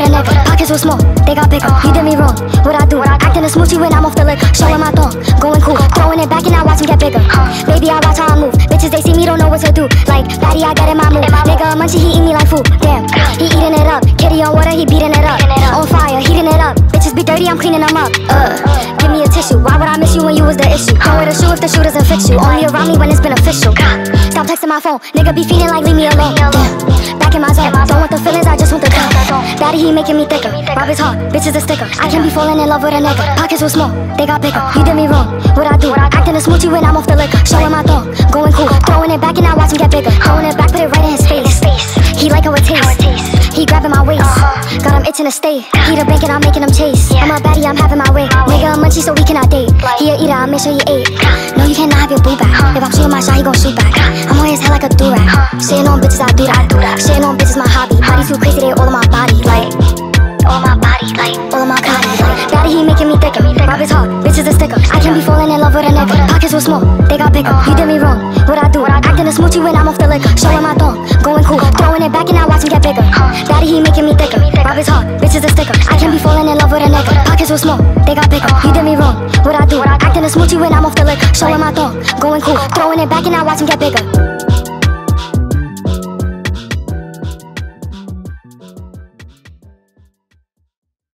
Pockets were small, they got bigger. You did me wrong, what I do? Acting a smoochie when I'm off the liquor. Showing my thong, going cool. Throwing it back and I watch him get bigger. Baby, I watch how I move. Bitches, they see me, don't know what to do. Like, Daddy, I got in my mood. Nigga, munchie, he eat me like food. Damn, he eating it up. Kitty on water, he beating it up. On fire, heating it up. Bitches be dirty, I'm cleaning them up. Uh, give me a tissue. Why would I miss you when you was the issue? Don't wear the shoe if the shoe doesn't fit you. Only around me when it's beneficial. Stop texting my phone. Nigga be feeling like leave me alone. Damn, back in my zone. Don't want the feelings, I he making me thicker. Rob is hard, bitch is a sticker. I can't be falling in love with a nigga. Pockets were small, they got bigger. You did me wrong, what I do? Acting a smoochie when I'm off the liquor. Showing my thong, going cool. Throwing it back and I watch him get bigger. Throwing it back, put it right in his face. He like how it tastes. He grabbing my waist. Got him itching to stay. He the bank and I'm making him chase. I'm a baddie, I'm having my way. Nigga, a munchy so we cannot date. He a eater, I make sure he ate. No, you cannot have your boo back. If I'm shooting my shot, he gon' shoot back. I'm on his head like a durag. Shitting on bitches, I do that. Shitting on too crazy, they all in my body. Like, all my body, like, all of my body. Like, daddy, he making me thicker. Rob is hard, bitch is a sticker. I can't be falling in love with a nigga. Pockets were small, they got bigger. You did me wrong, what I do? Acting a smoochie when I'm off the liquor. Showing my thong, going cool. Throwing it back and I watch him get bigger. Daddy, he making me thicker. Rob is hard, bitch is a sticker. I can't be falling in love with a nigga. Pockets were small, they got bigger. You did me wrong, what I do? Acting a smoochie when I'm off the liquor. Showing my thong, going cool. Throwing it back and I watch him get bigger.